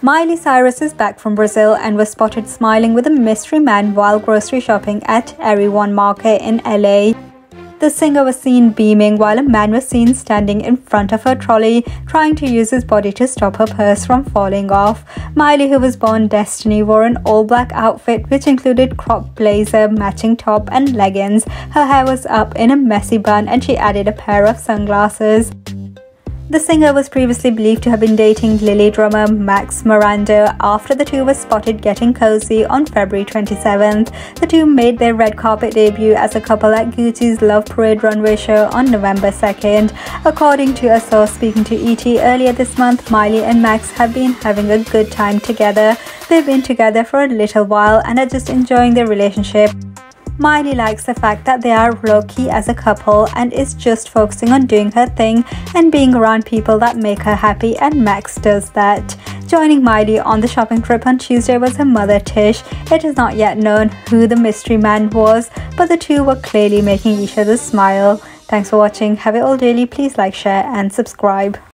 Miley Cyrus is back from Brazil and was spotted smiling with a mystery man while grocery shopping at Erewhon Market in LA. The singer was seen beaming while a man was seen standing in front of her trolley, trying to use his body to stop her purse from falling off. Miley, who was born Destiny, wore an all black outfit which included crop blazer, matching top, and leggings. Her hair was up in a messy bun and she added a pair of sunglasses. The singer was previously believed to have been dating Liily drummer Maxx Morando after the two were spotted getting cozy on February 27th. The two made their red carpet debut as a couple at Gucci's Love Parade runway show on November 2nd. According to a source speaking to ET earlier this month, Miley and Maxx have been having a good time together. They've been together for a little while and are just enjoying their relationship. Miley likes the fact that they are low-key as a couple and is just focusing on doing her thing and being around people that make her happy and Maxx does that. Joining Miley on the shopping trip on Tuesday was her mother Tish. It is not yet known who the mystery man was, but the two were clearly making each other smile. Thanks for watching. Have it all daily. Please like, share and subscribe.